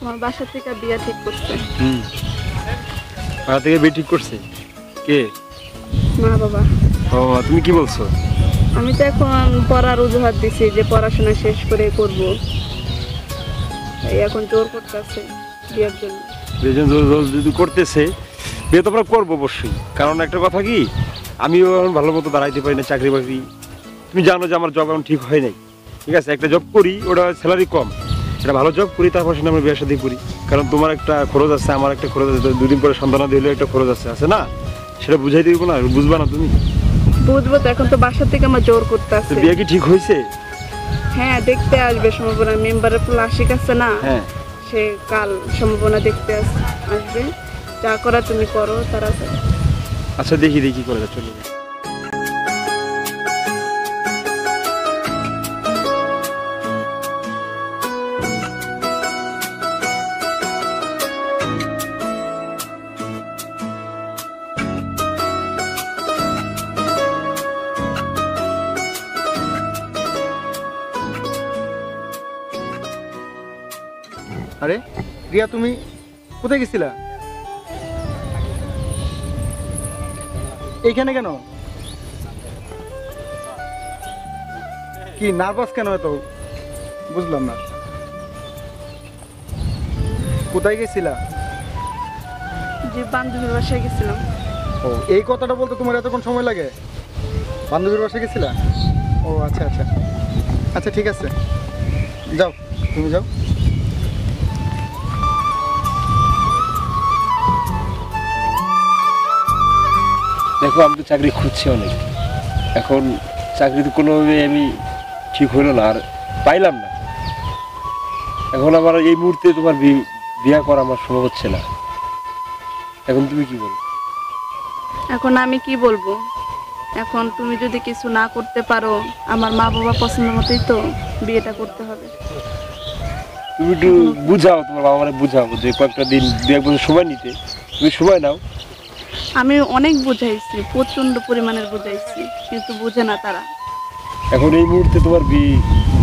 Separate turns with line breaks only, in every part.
তোমার বাসা থেকে বিয়ে ঠিক করছে।
হুম। পাড়া থেকে বিয়ে ঠিক করছে? কে?
মা বাবা।
ও তুমি কি বলছো?
আমি তো এখন পড়ার অজুহাত দিছি যে পড়াশোনা শেষ করে করব। এই এখন জোর করতেছে বিয়ের জন্য।
জোর যদি করতেছে বিয়ে তো আমরা করব অবশ্যই। কারণ একটা কথা কি আমিও এখন ভালো মতো দাঁড়াইতে পারি না চাকরি বাকরি। তুমি জানো যে আমার জব এখন ঠিক হয় নাই। ঠিক আছে একটা জব করি ওটা স্যালারি কম। একটা ভালো জব করি তারপর সেটা আমরা বিয়ে সাথে করি। কারণ তোমার একটা খরচ আছে আমার একটা খরচ আছে দুদিন পরে সন্তান দিলেও একটা খরচ আছে আছে না? সেটা বুঝাই দিব না বুঝবা না তুমি?
বুঝব তো এখন তো বাসা থেকে আমার জোর
করতে
করতেছে
বিয়ে কি ঠিক হয়েছে?
হ্যাঁ দেখতে আসবে সম্ভাবনা মেম্বারের ফুল আশিক আছে না?
হ্যাঁ।
সে কাল সম্ভাবনা দেখতে আস- আসবে। যা করা তুমি করো তারা
আচ্ছা দেখি দেখি করে চলে
চলো রিয়া তুমি কোথায় গেছিলা? এইখানে কেন? কি নার্ভাস কেন এত? বুঝলাম না। কোথায় গেছিলা?
যে বান্ধবীর বাসায় গেছিলাম।
ও এই কথাটা বলতে তোমার এতক্ষণ সময় লাগে? বান্ধবীর বাসায় গেছিলা? ও আচ্ছা আচ্ছা। আচ্ছা ঠিক আছে। যাও তুমি যাও।
দেখো আমি তো চাকরি খুঁজছি অনেক। এখন চাকরি তো কোনোভাবে আমি ঠিক হলো না আর পাইলাম না। এখন আমার এই মুহূর্তে তোমার বিয়ে করা আমার সম্ভব হচ্ছে না। এখন তুমি কি বলো?
এখন আমি কি বলব? এখন তুমি যদি কিছু না করতে পারো আমার মা বাবা পছন্দ মতোই তো বিয়েটা করতে হবে।
তুমি একটু বুঝাও তোমার বাবা মানে বুঝাও যে কয়েকটা দিন দু এক বছর সময় নিতে। তুমি সময় নাও।
আমি অনেক বুঝাইছি প্রচণ্ড পরিমাণের বুঝাইছি কিন্তু বুঝে না তারা।
এখন এই মুহূর্তে তোমার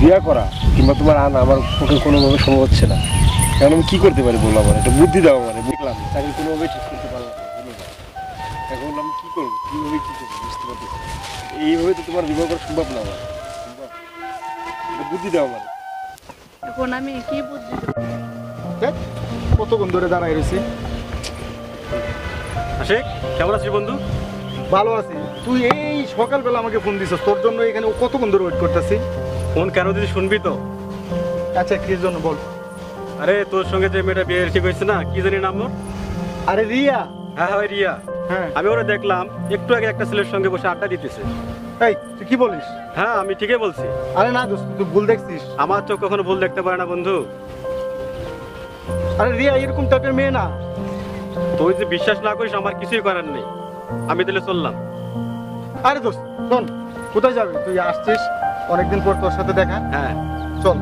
বিয়া করা কিংবা তোমার আনা আমার পক্ষে কোনোভাবে সম্ভব হচ্ছে না। এখন আমি কি করতে পারি বললাম আমার? একটা বুদ্ধি দাও মানে বুঝলাম। চাকরি কোনোভাবে ঠিক করতে পারলাম না, এখন আমি কি করব? কীভাবে কি করব? বুঝতে পারতেছি এইভাবে তো তোমার বিবাহ করা সম্ভব না আমার। বুদ্ধি দাও আমার।
এখন আমি কি বুদ্ধি দেবো?
দেখ, কতক্ষণ ধরে দাঁড়াই রয়েছি?
আশিক কেমন আছিস বন্ধু?
ভালো আছি। তুই এই সকালবেলা আমাকে ফোন দিছিস তোর জন্য এখানে কতক্ষণ ধরে ওয়েট করতেছি?
ফোন কেন দিদি শুনবি তো?
আচ্ছা কির জন্য বল।
আরে তোর সঙ্গে যে মেয়েটা বিয়ে ঠিক হয়েছে না কি জানি নাম ওর?
আরে রিয়া।
হ্যাঁ হ্যাঁ রিয়া।
হ্যাঁ।
আমি ওরা দেখলাম একটু আগে একটা ছেলের সঙ্গে বসে আড্ডা দিতেছে।
এই তুই কি বলিস?
হ্যাঁ আমি ঠিকই বলছি।
আরে না দোস্ত তুই ভুল দেখছিস।
আমার চোখ কখনো ভুল দেখতে পারে না বন্ধু।
আরে রিয়া এরকম টাইপের মেয়ে না।
তুই যে বিশ্বাস না করিস আমার কিছুই করার নেই। আমি তাহলে চললাম।
আরে দোস্ত শোন কোথায় যাবি? তুই আসছিস অনেকদিন পর তোর সাথে দেখা?
হ্যাঁ।
চল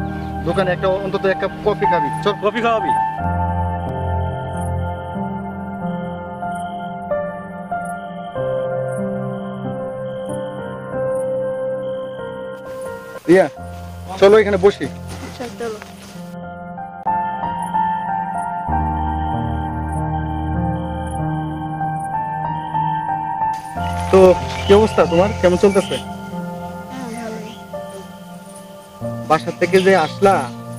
দোকানে একটা অন্তত এক কাপ কফি খাবি। চল।
কফি খাওয়াবি?
রিয়া চলো এখানে বসি। তো কি অবস্থা তোমার? কেমন চলতেছে? বাসা থেকে যে আসলা,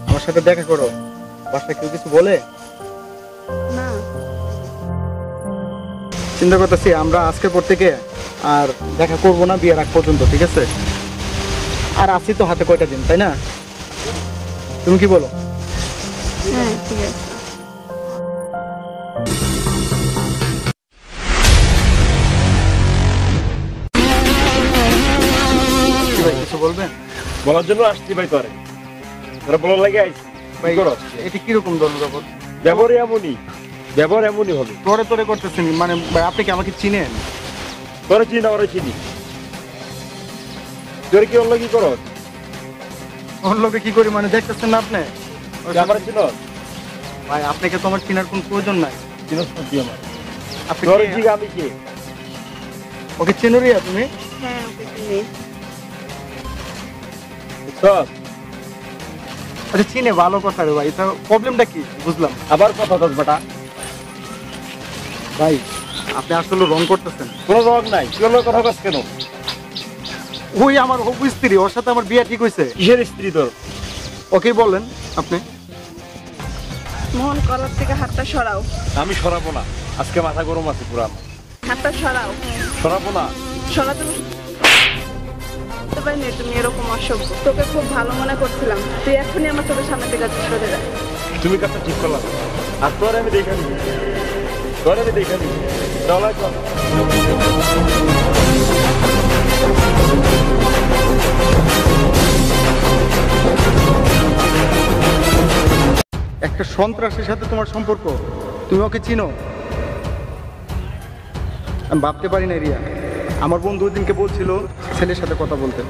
আমার সাথে দেখা করো। বাসা কেউ কিছু বলে? চিন্তা করতেছি, আমরা আজকের পর থেকে আর দেখা করব না, বিয়ের আগ পর্যন্ত, ঠিক আছে? আর আছি তো হাতে কয়টা দিন, তাই না? তুমি কি বলো?
হ্যাঁ ঠিক আছে।
বলার জন্য আসছি ভাই তোরে। তোরা বলার লাগে আইছি।
ভাই
কি করো?
এটি কীরকম ধরনের ব্যাপার
ব্যবহার এমনই। ব্যবহার এমনই হবে।
তোরে তোরে করতেছেন মানে ভাই আপনি কি আমাকে চিনেন?
তোরা চিনি না ওরা চিনি। তোরে কি অন্য কি করো
লোকে কি করি মানে দেখতেছেন না আপনি?
আমার চিনো
ভাই আপনাকে তো আমার চিনার কোনো প্রয়োজন নাই?
না তুই আমার।
আপনি
তোর জিগা আমি কে?
ওকে চেনো রিয়া তুমি?
হ্যাঁ ওকে চিনি।
আচ্ছা চিনে ভালো কথা রে ভাই। তা প্রবলেমটা কি? বুঝলাম।
আবার কথা দশ বেটা।
ভাই আপনি আসলে রং করতেছেন।
কোনো রোগ নাই। কি হলো কথা কাজ কেন?
ওই আমার হবু স্ত্রী ওর সাথে আমার বিয়ে ঠিক হয়েছে।
কিসের স্ত্রী তোর?
ওকেই বলেন আপনি।
মোহন কলার থেকে হাতটা সরাও।
আমি সরাবো না। আজকে মাথা গরম আছে পুরা।
হাতটা সরাও।
সরাবো না।
সরা তুমি বুঝতে পারিনি তুমি এরকম অসভ্য। তোকে খুব ভালো মনে করছিলাম। তুই এখনই আমার চোখের সামনে থেকে সরে যা
তুমি কাজটা ঠিক করলাম আর তোর আমি দেখে নিবি। তোর আমি দেখে নিবি। চলাই চল।
একটা সন্ত্রাসের সাথে তোমার সম্পর্ক। তুমি ওকে চিনো? আমি ভাবতে পারি না রিয়া। আমার বন্ধু দিনকে বলছিল ছেলের সাথে কথা বলতে।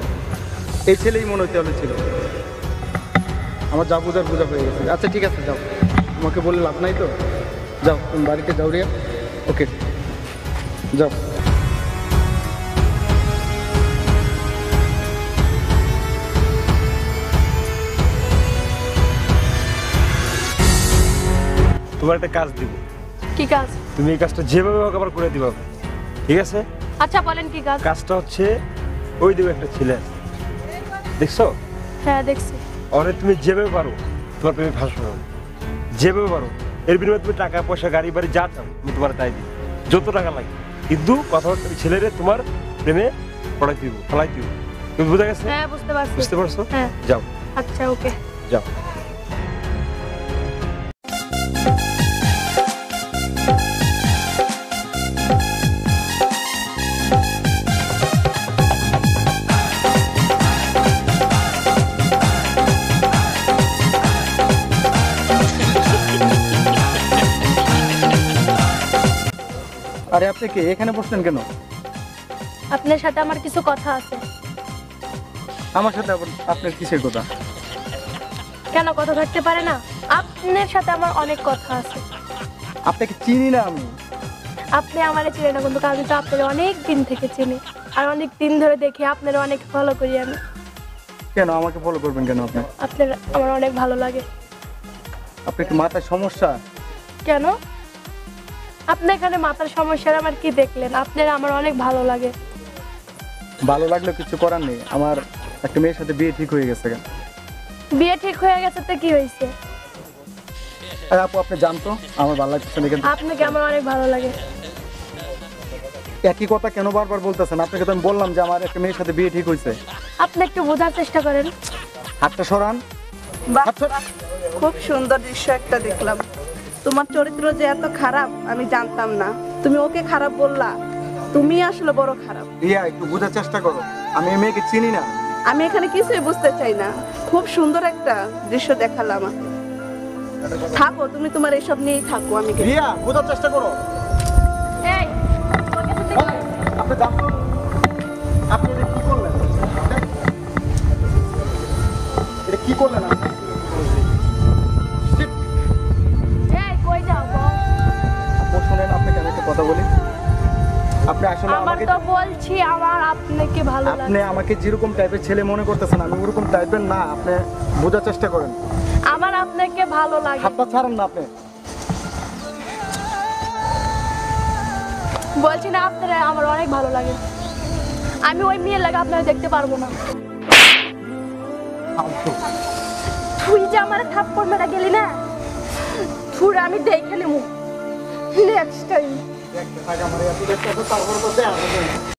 এই ছেলেই মনে হতে হলে ছিল আমার যা বোঝার বোঝা হয়ে গেছে। আচ্ছা ঠিক আছে যাও। তোমাকে বলে লাভ নাই তো? যাও তুমি বাড়িতে যাও রিয়া ওকে যাও।
তোমার একটা কাজ দিব।
কি কাজ?
তুমি এই কাজটা যেভাবে হোক আবার করে দিবা। ঠিক আছে?
আচ্ছা বলেন কি কাজ?
কাজটা হচ্ছে ওই দেবে একটা ছেলে। আছে। দেখছ?
হ্যাঁ দেখছি।
অনেক তুমি যেভাবে পারো তোমার প্রেমে ভাসো যেভাবে পারো এর বিনিময়ে তুমি টাকা পয়সা গাড়ি বাড়ি যা চাও আমি তোমার তাই দিই। যত টাকা লাগে। কিন্তু কথা হচ্ছে ছেলেরে তোমার প্রেমে পড়াই দিব ফলাই দিব। তুমি বুঝে গেছে?
হ্যাঁ বুঝতে পারছি।
বুঝতে পারছ?
হ্যাঁ।
যাও।
আচ্ছা ওকে।
যাও।
আরে আপনি কি এখানে বসলেন কেন?
আপনার সাথে আমার কিছু কথা আছে।
আমার সাথে আবার আপনার কিসের কথা?
কেন কথা থাকতে পারে না? আপনার সাথে আমার অনেক কথা আছে।
আপনাকে চিনি না আমি।
আপনি আমার চিনে না কিন্তু আমি তো আপনার অনেক দিন থেকে চিনি। আর অনেক দিন ধরে দেখি আপনার অনেক ফলো করি আমি।
কেন? আমাকে ফলো করবেন কেন আপনি?
আপনার আমার অনেক ভালো লাগে।
আপনার কি মাথায় সমস্যা?
কেন? আপনি এখানে মাথার সমস্যার আমার কি দেখলেন? আপনার আমার অনেক ভালো লাগে।
ভালো লাগলে কিছু করার নেই। আমার একটা মেয়ের সাথে বিয়ে ঠিক হয়ে গেছে কেন?
বিয়ে ঠিক হয়ে গেছে তো কি হয়েছে?
আর আপু আপনি জানতো আমার ভালো লাগতেছে না কিন্তু
আপনাকে আমার অনেক ভালো লাগে।
একই কথা কেন বারবার বলতেছেন? আপনাকে তো আমি বললাম যে আমার একটা মেয়ের সাথে বিয়ে ঠিক হয়েছে।
আপনি একটু বোঝার চেষ্টা করেন।
হাতটা সরান।
বাহ, খুব সুন্দর দৃশ্য একটা দেখলাম। তোমার চরিত্র যে এত খারাপ আমি জানতাম না। তুমি ওকে খারাপ বললা তুমি আসলে বড় খারাপ।
রিয়া একটু বোঝার চেষ্টা করো। আমি এই মেয়েকে চিনি না।
আমি এখানে কিছুই বুঝতে চাই না। খুব সুন্দর একটা দৃশ্য দেখালাম থাকো তুমি তোমার এসব নিয়েই থাকো আমি।
রিয়া বোঝার চেষ্টা করো।
এই
আপনি আপনি এটা কি করলেন? এটা কি করলেন?
আমার
আমাকে
তো বলছি আমার আপনাকে ভালো
আপনি
লাগে
আমাকে যেরকম টাইপের ছেলে মনে করতেছেন আমি ওরকম টাইপের না আপনি বোঝার চেষ্টা করেন।
আমার আপনাকে ভালো লাগে।
হাতটা ছাড়েন না আপনি।
বলছি না আপনারা আমার অনেক ভালো লাগে। আমি ওই মেয়ের লাগে আপনারা দেখতে পারব না। তুই যে আমার থাপ্পড় মেরা গেলি না তুই আমি দেখে নেব। নেক্সট টাইম
দেখতে থাক আমার এত তারপর তো না।